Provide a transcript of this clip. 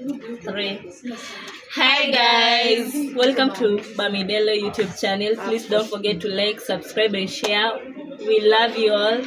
three. Hi guys, welcome to Bamidele YouTube channel. Please don't forget to like, subscribe, and share. We love you all.